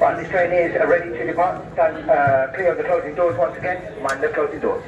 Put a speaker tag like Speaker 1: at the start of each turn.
Speaker 1: Right, this train is ready to depart. Stand uh, clear of the closing doors once again. Mind the closing doors.